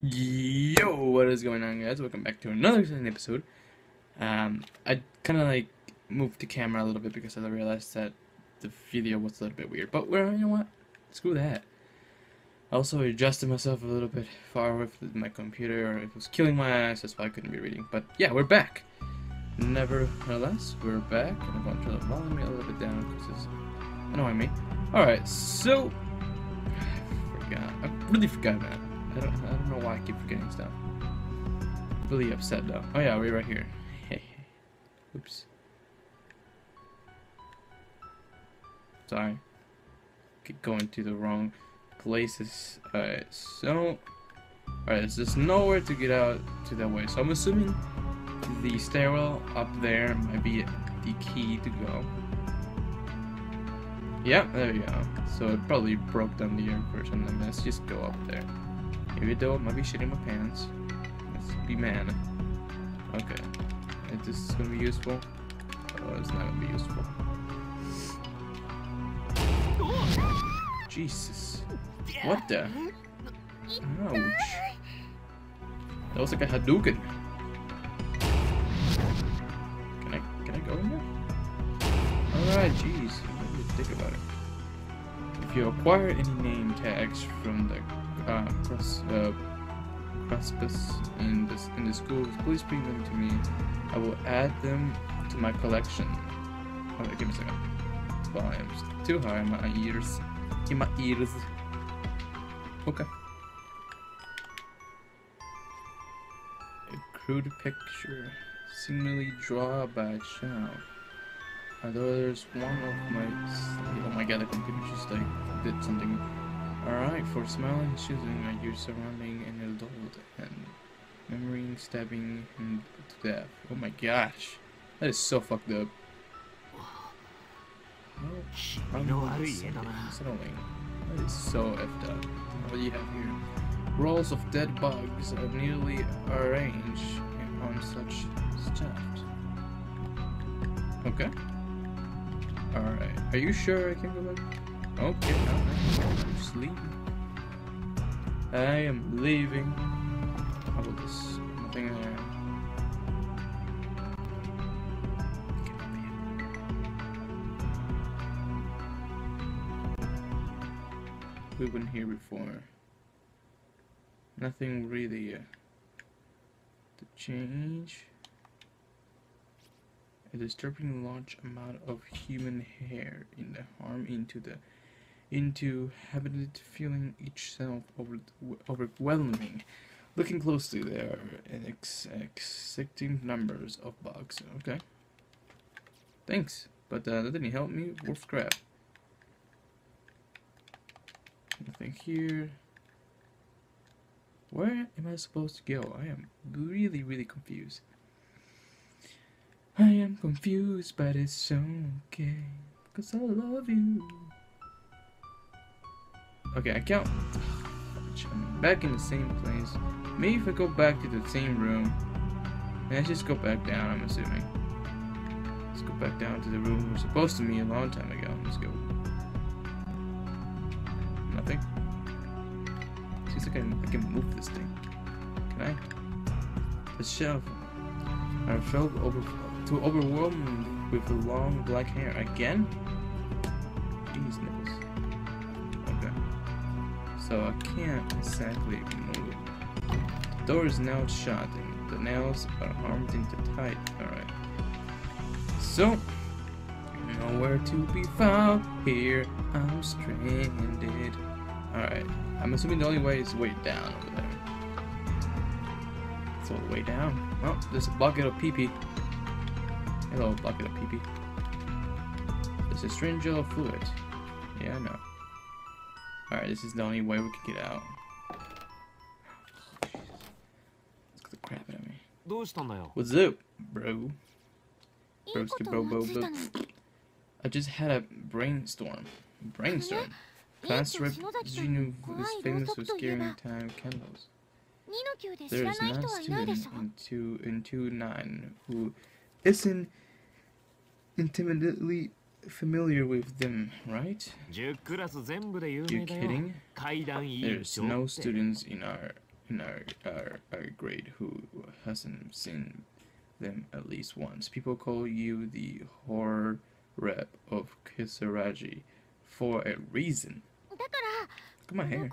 Yo, what is going on, guys? Welcome back to another exciting episode. Um, I kind of like moved the camera a little bit because I realized that the video was a little bit weird. But well, you know what? Screw that. I also adjusted myself a little bit far from my computer, or it was killing my eyes. That's why I couldn't be reading. But yeah, we're back. Nevertheless, we're back, and I'm going to turn the volume a little bit down because it's annoying me. All right, so I forgot. I really forgot, man. I don't, I don't know why I keep forgetting stuff. Really upset though. Oh yeah, we're right here. Hey. Oops. Sorry. Keep going to the wrong places. Alright, so... Alright, there's just nowhere to get out to that way. So I'm assuming the stairwell up there might be the key to go. Yeah, there we go. So it probably broke down the air version, and let's just go up there. Even though it might be shitting my pants. Let's be man. Okay. Is this gonna be useful? Oh, it's not gonna be useful. Jesus. What the? Ouch. That was like a Hadouken. Can I can I go in there? Alright, jeez. Think about it. If you acquire any name tags from the uh, cross, uh, in this in the schools, please bring them to me. I will add them to my collection. Give me a second. Volume's too high in my ears. In my ears. Okay. A crude picture, seemingly drawn by a child. Although there's one of my... Oh my god, the computer just like did something Alright, for smiling, choosing a your surrounding an adult and memorying stabbing him to death. Oh my gosh. That is so fucked up. How unsettling. That is so effed up. What do you have here? Rolls of dead bugs are neatly arranged on such stuff. Okay. Alright. Are you sure I can go back? Okay, I'm just leaving. I am leaving. How about this? Nothing there. We've been here before. Nothing really uh, to change. A disturbing large amount of human hair in the harm into the into habited feeling each self over, overwhelming. Looking closely, there are an ex exacting numbers of bugs. Okay. Thanks, but uh, that didn't help me. Worth crap. Nothing here. Where am I supposed to go? I am really, really confused. I am confused, but it's okay. Cause I love you. Okay, I can't. I'm back in the same place. Maybe if I go back to the same room. Let's just go back down, I'm assuming. Let's go back down to the room we are supposed to meet a long time ago. Let's go. Nothing. Seems like I, I can move this thing. Can I? The shelf. I felt over too overwhelmed with the long black hair. Again? Jeez, nipples so I can't exactly move. The door is now shut and the nails are armed into tight. Alright. So, nowhere to be found here. I'm stranded. Alright. I'm assuming the only way is way down over there. It's all the way down. Oh, there's a bucket of pee pee. Hello, bucket of pee pee. There's a strange yellow fluid. Yeah, I know. Alright, this is the only way we can get out. Let's get the crap out of me. What's up, bro? Broski bro bro bro. I just had a brainstorm. Brainstorm. Class rep Ginu is famous for scaring time candles. There is not student in two in two nine who isn't intimidately familiar with them, right? You kidding? There's no students in our in our, our, our grade who hasn't seen them at least once. People call you the horror rep of Kisaragi for a reason. Hair.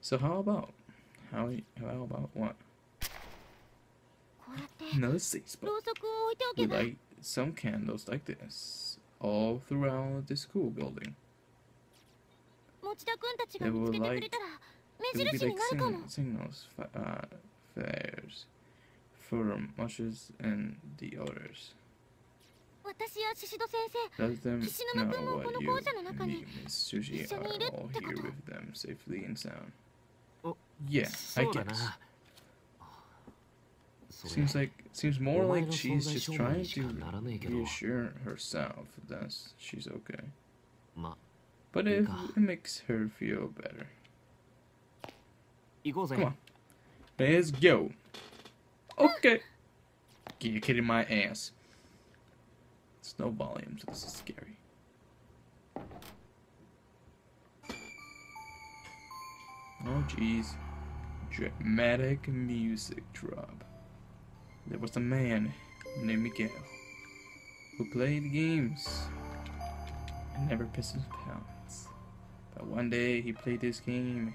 So how about how how about what? Another but. Like some candles like this all throughout the school building. They will light there will be like sign, signals, uh, flares, for mushes and the others. Let them know what you and Miss Sushi are all here with them safely and sound. Oh, yeah, I guess. Seems like seems more like she's just trying to reassure herself that she's okay. But it, it makes her feel better. Come on. Let's go. Okay. You're kidding my ass. It's no volume, so this is scary. Oh, jeez. Dramatic music drop. There was a man named Miguel who played games and never pissed his pants. But one day he played this game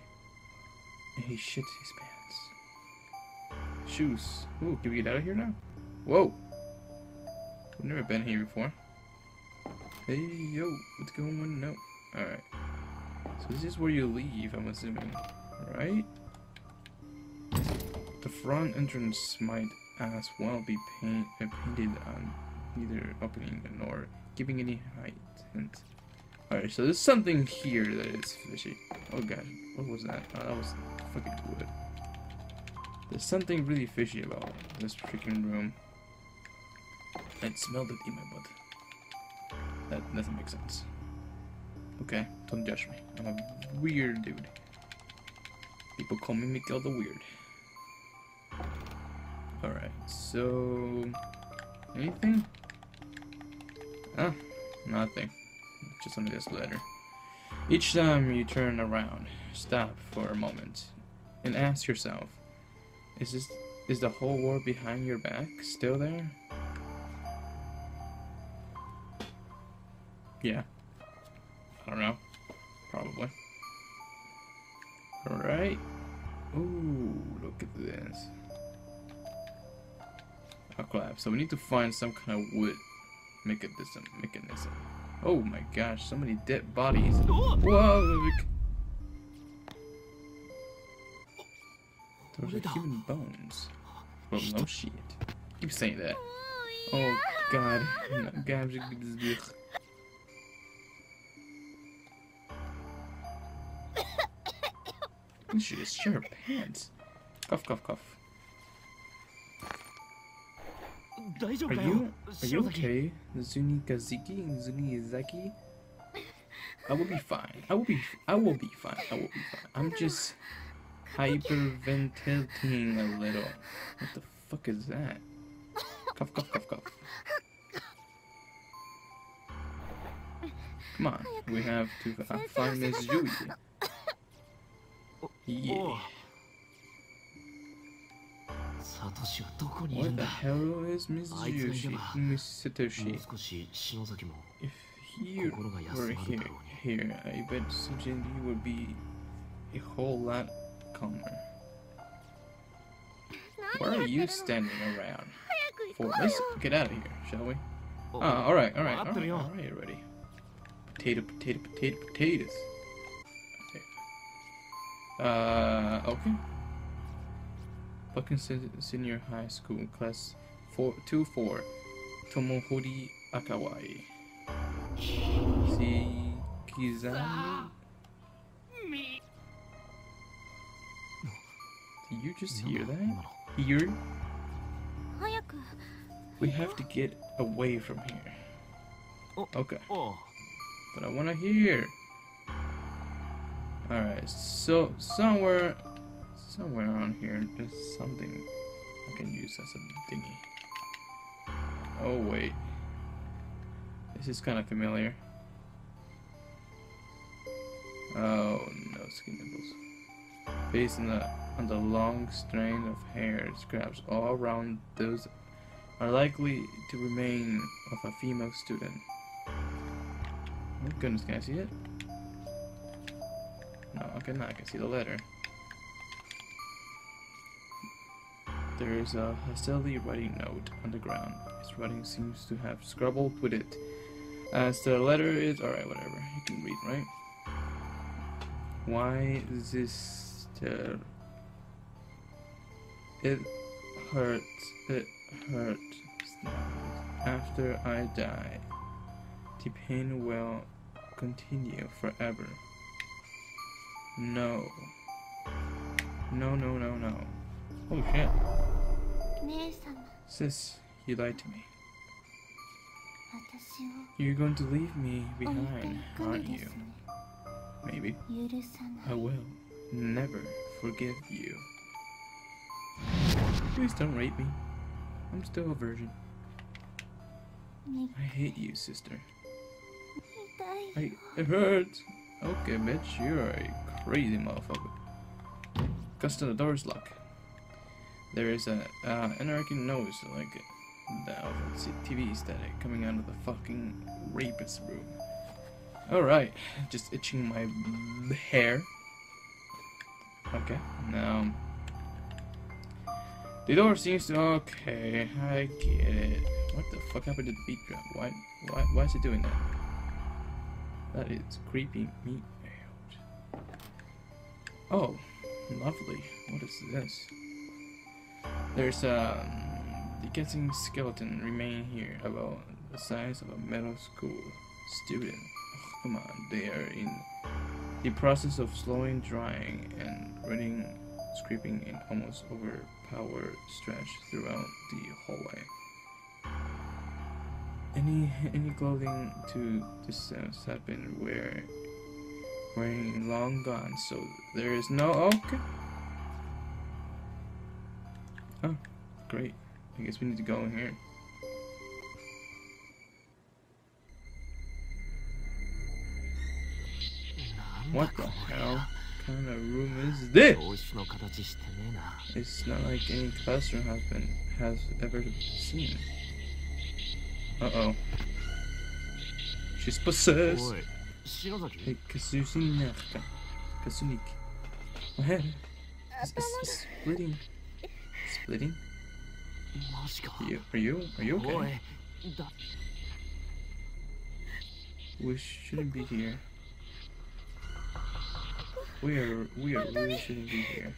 and he shit his pants. Shoes. Ooh, can we get out of here now? Whoa! I've never been here before. Hey, yo, what's going on? No. Alright. So this is where you leave, I'm assuming. Right? The front entrance might as well be paint, uh, painted on neither opening nor giving any height. Alright, so there's something here that is fishy. Oh god, what was that? Oh, that was fucking wood. There's something really fishy about this freaking room. I smelled it in my butt. That doesn't make sense. Okay, don't judge me. I'm a weird dude. People call me Miguel the Weird. Alright, so... Anything? Ah, nothing. Just under this letter. Each time you turn around, stop for a moment and ask yourself, is this is the whole world behind your back still there? Yeah. I don't know. Probably. Alright. Ooh, look at this. So we need to find some kind of wood mechanism. Mechanism. Oh my gosh, so many dead bodies. Whoa! Those are human bones. Well, no shit. Keep saying that. Oh god. God, should just your pants. Cough, cough, cough. Are you, are you okay, Zunigaziki? Zunigazaki? I will be fine. I will be I will be fine. I will be fine. I'm just hyperventilating a little. What the fuck is that? Cough, cough, cough, cough. Come on, we have to uh, find Miss Julie. Yeah. サトシはどこにいる What ん the だ hell is Miss あいつがいれ Yushi? ば Miss もう Satoshi. 少し篠崎も If you 心が安 were まる here, だろうに here, I bet Sujin you would be a whole lot calmer. 何 Why や are って you るの standing around? 早く For 行こう let's よ get out of here, shall we? お Ah, all right, all right, all Up to right, you. all right, already. Potato, potato, potato, potatoes. Okay. Uh, okay. Buckingham Senior High School, Class 2-4, Tomohori Akawai. Shikizami? Did you just hear that? Hear? We have to get away from here. Okay. But I wanna hear! Alright, so somewhere somewhere around here, there's something I can use as a dinghy. Oh wait, this is kind of familiar. Oh no, skin nipples. based on the on the long strain of hair scraps all around those are likely to remain of a female student. Oh goodness, can I see it? No, okay, now I can see the letter. There is a hastily writing note on the ground. His writing seems to have scribbled with it. As the letter is alright, whatever. You can read, right? Why this the it hurts it hurts after I die. The pain will continue forever. No. No no no no. Holy shit. Sis, you lied to me. You're going to leave me behind, aren't you? Maybe. I will never forgive you. Please don't rape me. I'm still a virgin. I hate you, sister. I, it hurts. Okay, bitch, you're a crazy motherfucker. Custom the door's locked. There is a uh, anarchy nose like the TV aesthetic coming out of the fucking rapist room. Alright, just itching my hair. Okay, now. The door seems to. Okay, I get it. What the fuck happened to the beat drop? Why, why, why is it doing that? That is creeping me out. Oh, lovely. What is this? There's a the guessing skeleton remain here about the size of a middle school student. Oh, come on, they are in the process of slowing drying and running, scraping in almost overpowered stretch throughout the hallway. Any any clothing to this have been wear, wearing long gone, so there is no okay. Oh, great. I guess we need to go in here. What the hell kind of room is this? It's not like any classroom has been has ever seen. Uh oh. She's possessed. Hey, Kazuzunaka. Kazuniki. What happened? It's splitting bleeding? You, are you are you okay? We shouldn't be here. We are we are really shouldn't be here.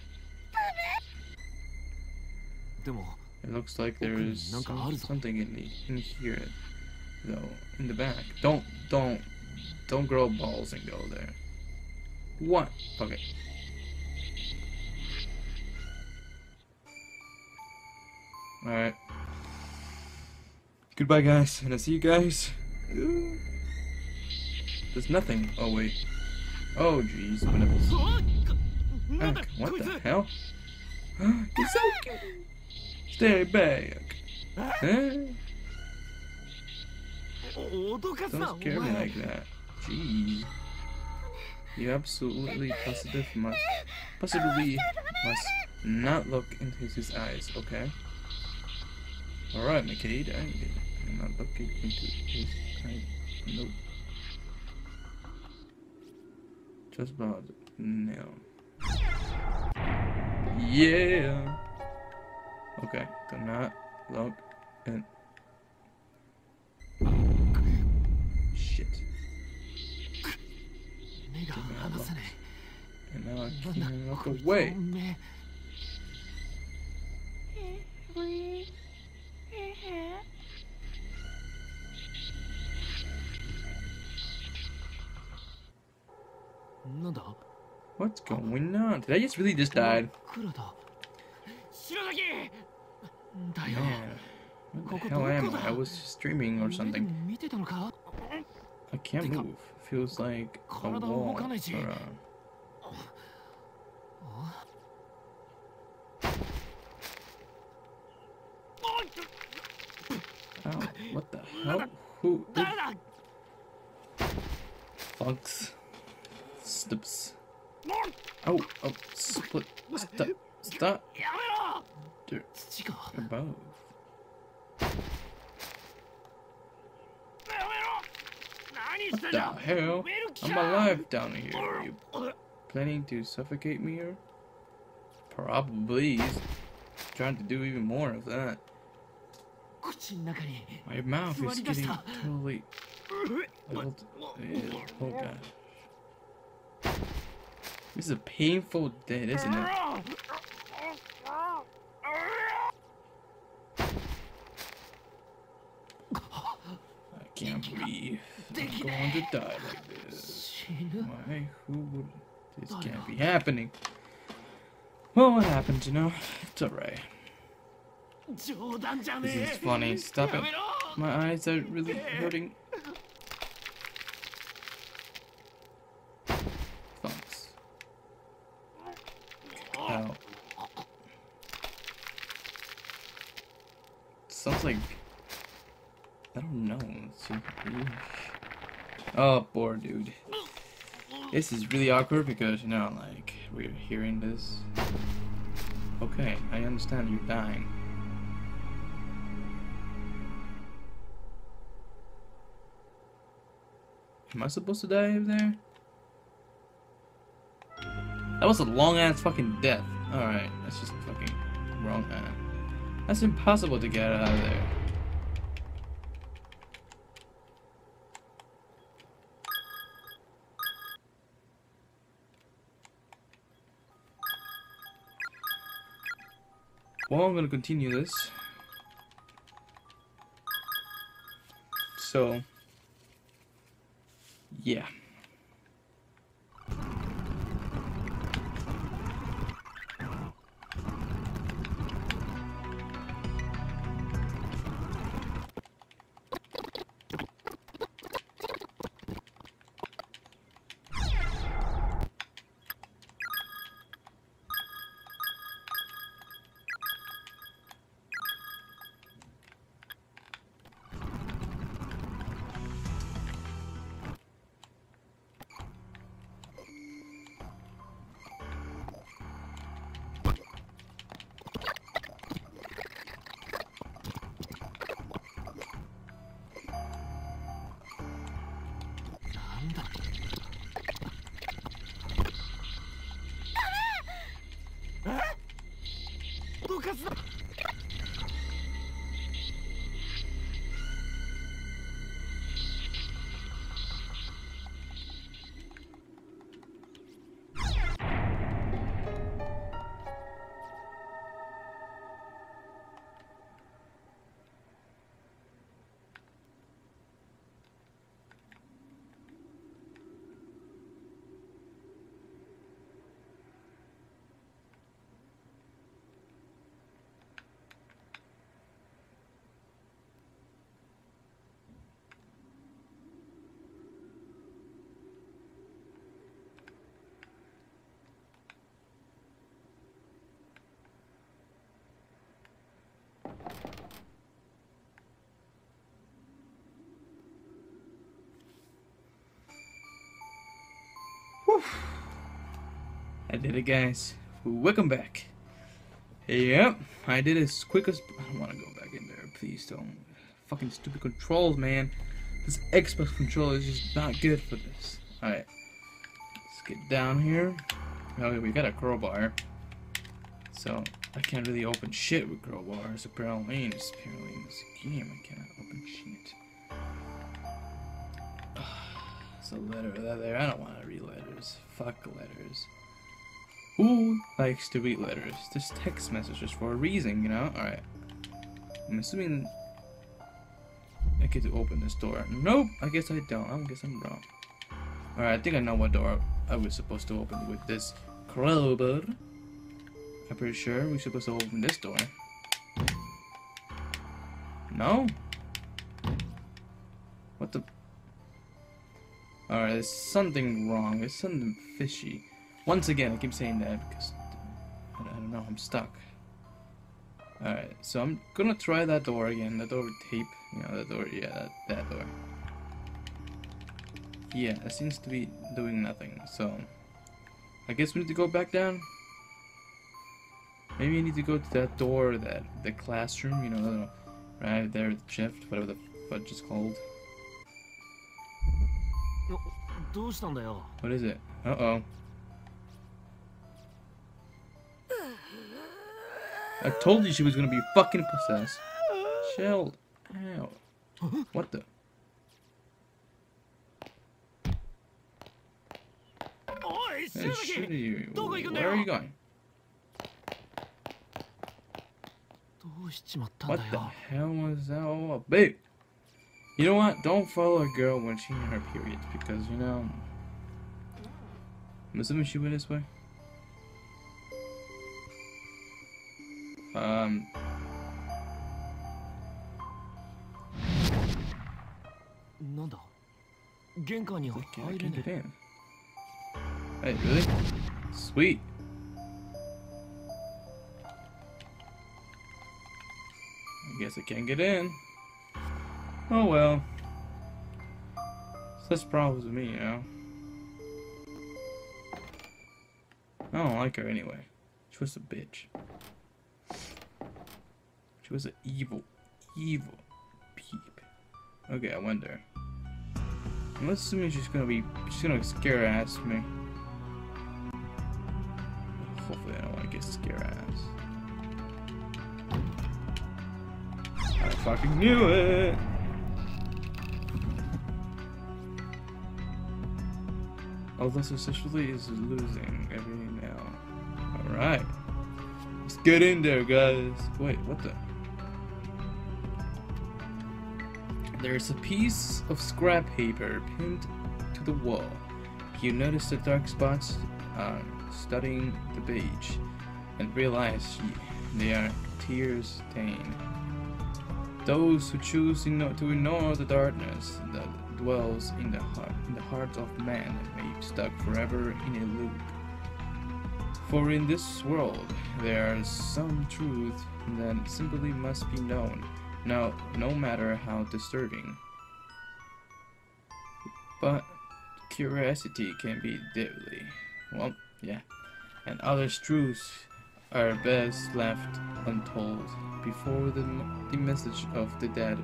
It looks like there is some, something in the in here though. In the back. Don't don't don't grow balls and go there. What? Okay. Alright. Goodbye, guys, and I'll see you guys. There's nothing. Oh, wait. Oh, jeez. What the hell? So cute. Stay back. Don't scare me like that. Jeez. You absolutely positive must, possibly must not look into his eyes, okay? Alright, McCade, I'm, not looking into this. I, nope. Just about now. Yeah! Okay, do not look in. Shit. And now I can't look away. Did I just really just die? The hell am I? I was streaming or something. I can't move. Feels like a wall around. Oh, what the hell? Who? Who? Snips. Oh, oh, split. Stop. Stop. Dude, above. What the hell? I'm alive down here. Are you planning to suffocate me here? Probably. He's trying to do even more of that. My mouth is getting totally... Old. Oh god. This is a painful day, isn't it? I can't believe I'm going to die like this. Why? Who would? This can't be happening. Well, what happened, you know? It's alright. This is funny. Stop it. My eyes are really hurting. Dude. This is really awkward because you know, like we're hearing this. Okay, I understand you're dying. Am I supposed to die over there? That was a long ass fucking death. Alright, that's just fucking wrong. Uh, that's impossible to get out of there. Well, I'm gonna continue this. So, yeah. か I did it, guys. Welcome back. Yep, I did as quick as. I don't want to go back in there. Please don't. Fucking stupid controls, man. This Xbox controller is just not good for this. Alright. Let's get down here. Oh, we got a crowbar. So, I can't really open shit with crowbars. Apparently, apparently in this game, I cannot open shit. It's a letter there. I don't want to read letters. Fuck letters. Who likes to read letters? Just text messages for a reason, you know? Alright. I'm assuming I get to open this door. Nope, I guess I don't. I guess I'm wrong. Alright, I think I know what door I was supposed to open with this crowbar. I'm pretty sure we're supposed to open this door. No? Alright, there's something wrong. There's something fishy. Once again, I keep saying that because I don't know, I'm stuck. Alright, so I'm gonna try that door again. That door with tape. You know, that door. Yeah, that, that door. Yeah, it seems to be doing nothing. So, I guess we need to go back down. Maybe I need to go to that door, that the classroom, you know, right there, the shift, whatever the fudge is called. どうしたんだよ What is it? Uh oh. I told you she was gonna be fucking possessed. Chill out. What the? おい Hey, 白 shit 崎 you. どこ行くんだ Where よ are you going? どうしちまったん What だ the よ hell was that all about? You know what? Don't follow a girl when she's in her periods because, you know... I'm assuming she went this way. Um... I. Hey, really? Sweet. I guess I can't get in. Oh well. Such problems with me, you know. I don't like her anyway. She was a bitch. She was an evil, evil peep. Okay, I wonder. I'm assuming she's gonna be, she's gonna scare ass me. Hopefully I don't wanna get scare ass. I fucking knew it! Although successfully is losing every now. Alright. Let's get in there, guys. Wait, what the? There's a piece of scrap paper pinned to the wall. You notice the dark spots uh, studying the page and realize they are tear stained. Those who choose igno- to ignore the darkness that dwells in the heart in the heart of man may be stuck forever in a loop. For in this world there is some truth that simply must be known, no no matter how disturbing. But curiosity can be deadly. Well, yeah. And other truths are best left untold before the, the message of the dead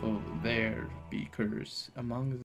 for there beakers among